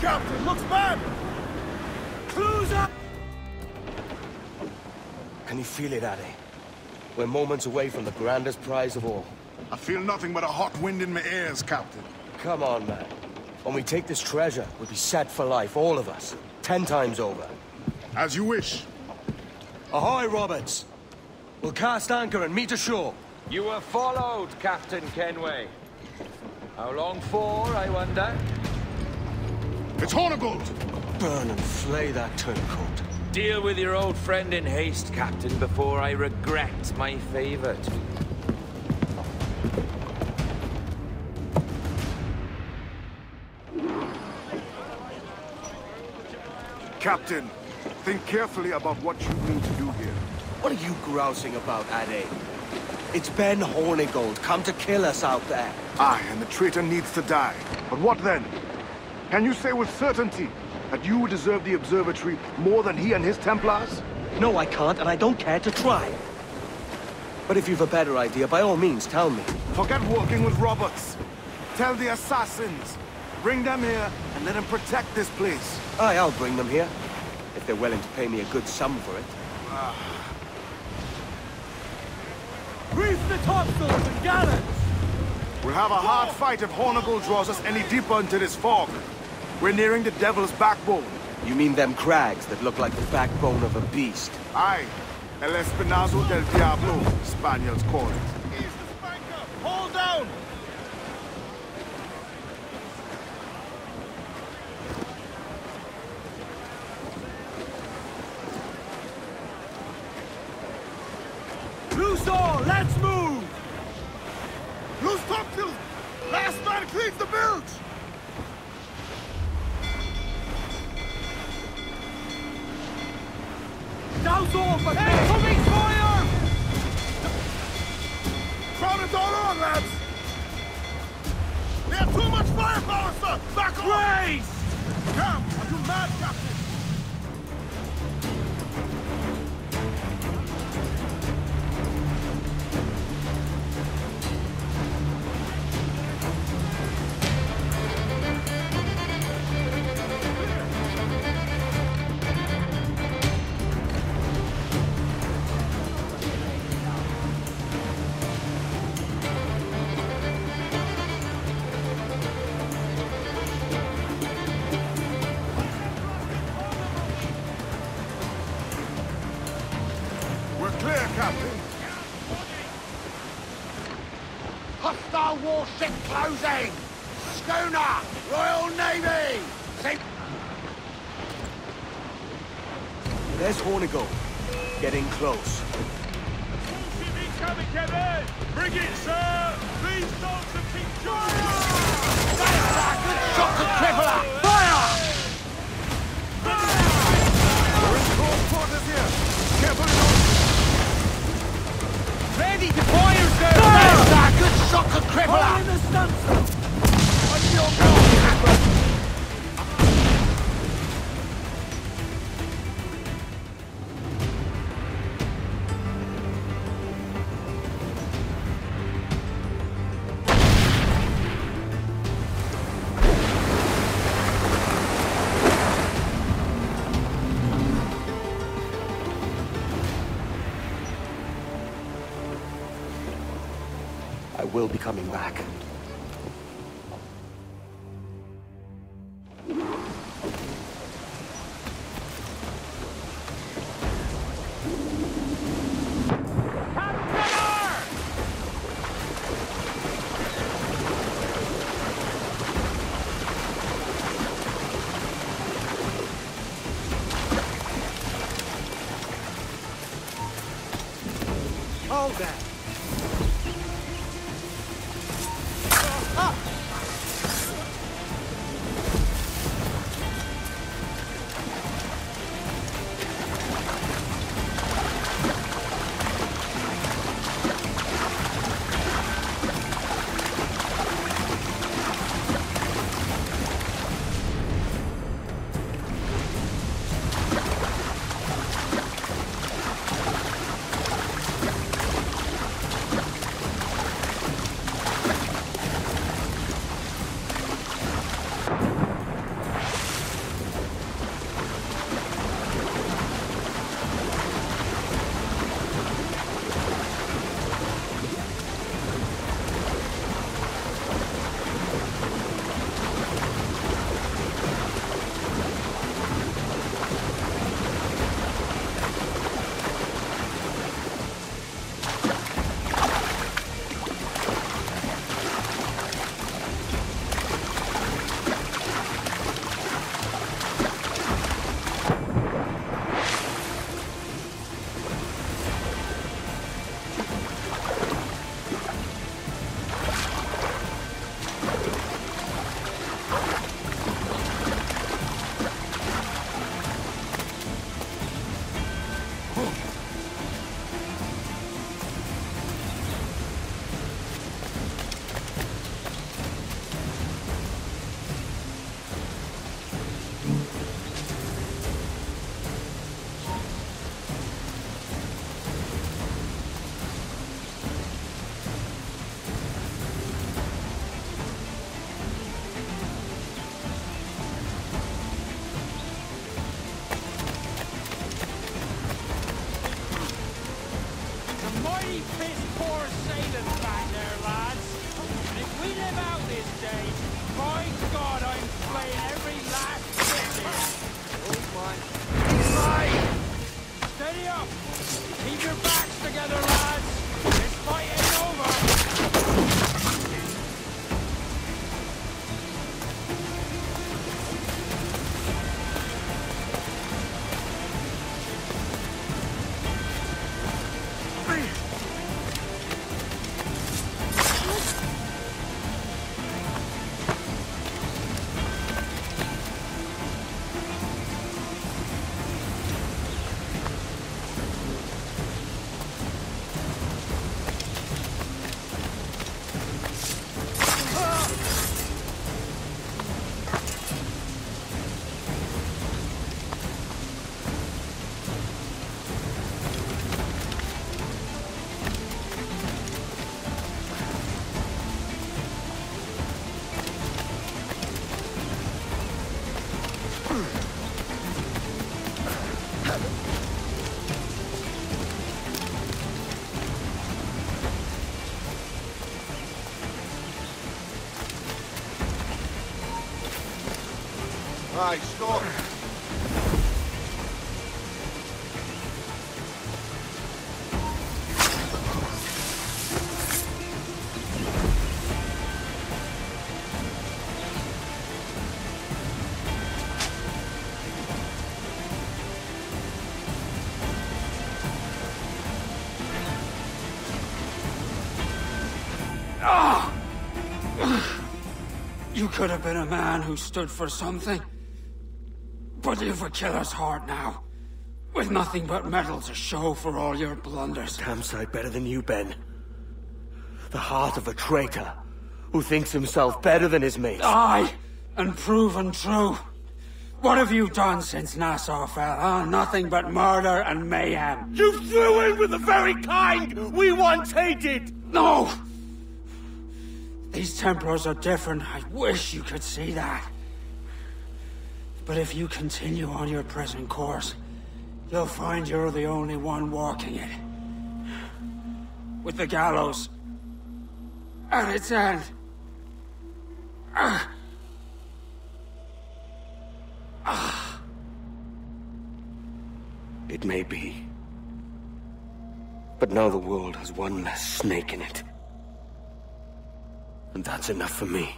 Captain! Looks bad! Clues up! Can you feel it, Adé? We're moments away from the grandest prize of all. I feel nothing but a hot wind in my ears, Captain. Come on, man. When we take this treasure, we'll be set for life, all of us. Ten times over. As you wish. Ahoy, Roberts! We'll cast anchor and meet ashore. You were followed, Captain Kenway. How long for, I wonder? It's Hornigold! Burn and flay that turncoat. Deal with your old friend in haste, Captain, before I regret my favor to you. Captain, think carefully about what you mean to do here. What are you grousing about, Adé? It's Ben Hornigold, come to kill us out there. Aye, and the traitor needs to die. But what then? Can you say with certainty that you deserve the observatory more than he and his Templars? No, I can't, and I don't care to try. But if you've a better idea, by all means, tell me. Forget working with Roberts. Tell the assassins. Bring them here and let them protect this place. Aye, I'll bring them here. If they're willing to pay me a good sum for it. Ah. Reef the topsails and gallants! We'll have a hard fight if Hornigold draws us any deeper into this fog. We're nearing the Devil's Backbone. You mean them crags that look like the backbone of a beast? Aye, El Espinazo del Diablo, Spaniards call it. Ease the spanker. Hold down! Loose all! Let's move! Loose topsails! Last man cleans the bilge! All but incoming fire! Crowd it all on, lads! We have too much firepower, sir! Back off! Race! Come! Are you mad, Captain? Hostile warship closing! Schooner! Royal Navy! Saint There's Hornigold. Getting close. Incoming, Kevin! Bring it, sir! Please don't keep a the Fire crippler! Will be coming back. Hold that! 啊。This day. By God, I'm slaying every last here. Oh my. Right. Steady up. Keep your backs together, lads. This fight Aye, stop. You could have been a man who stood for something. But you've a killer's heart now. With nothing but metal to show for all your blunders. Damn sight better than you, Ben. The heart of a traitor who thinks himself better than his mates. Aye, and proven true. What have you done since Nassau fell, huh? Nothing but murder and mayhem. You threw in with the very kind we once hated! No! These Templars are different. I wish you could see that. But if you continue on your present course, you'll find you're the only one walking it. With the gallows at its end. It may be. But now the world has one less snake in it. And that's enough for me.